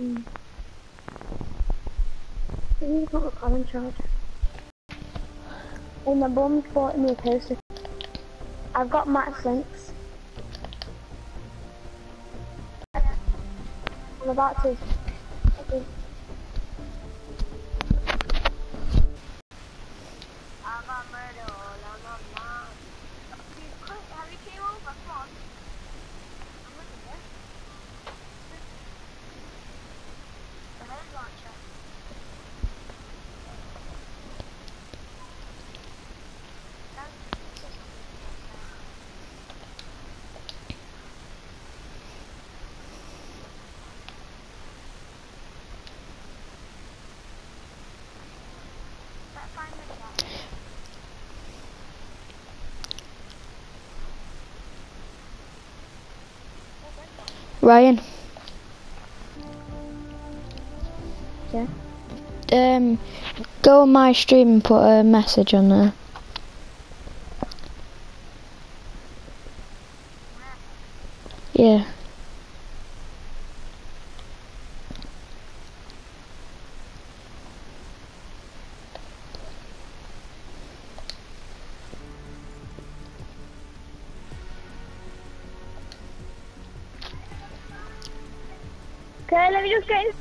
Mm. You got a common charge. Hey, my bum bought me a coaster. I've got Max Links. I'm about to. Okay. Ryan, Yeah. um, go on my stream and put a message on there. Yeah. Okay, let me just get in.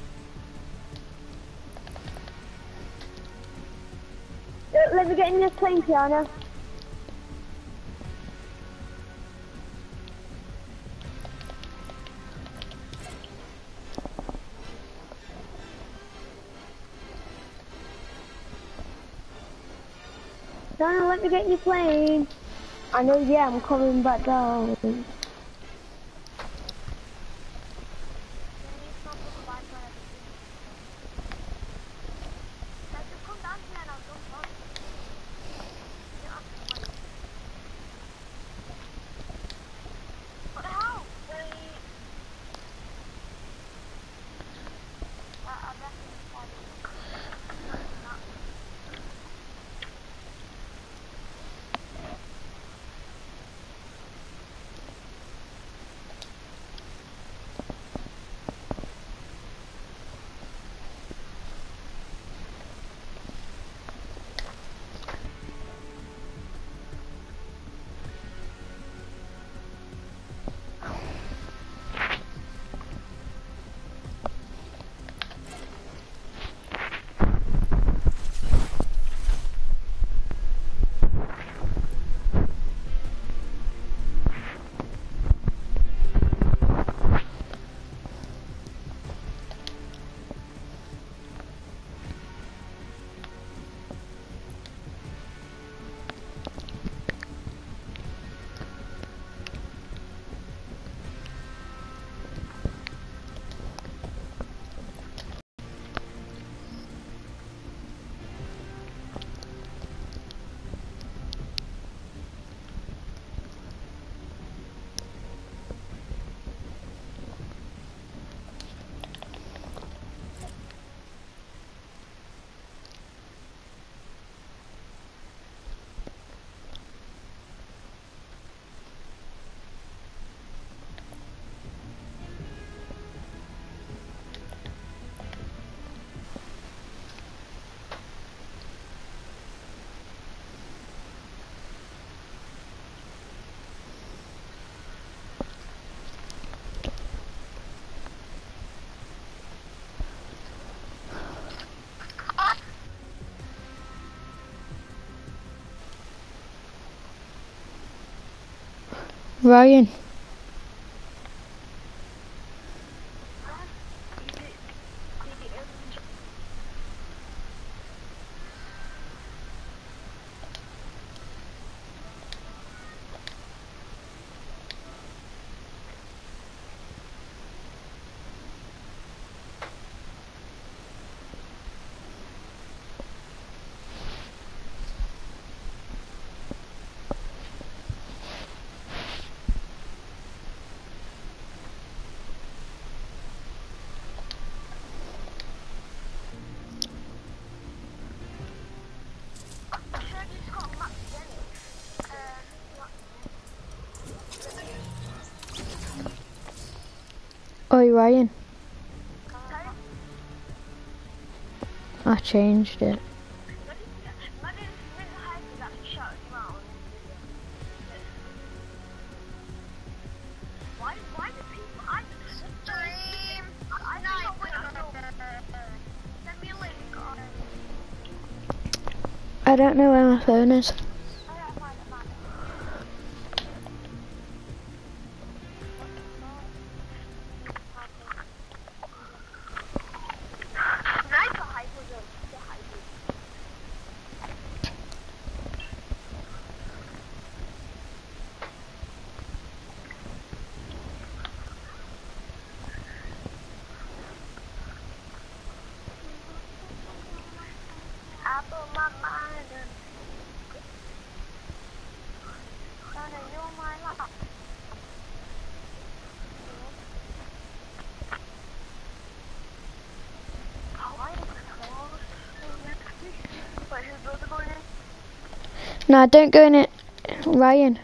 Let me get in this plane piano. Donna, let me get in your plane. I know, yeah, I'm coming back down. Ryan, Oi Ryan, I changed it. Imagine if Mr. Hype was actually shouting you out on this video. Why, why do people, I, stream, I think I would have Send Ryan. I changed it. I don't know where my phone is. You? Wait, who's the other going in? No, don't go in it. Ryan.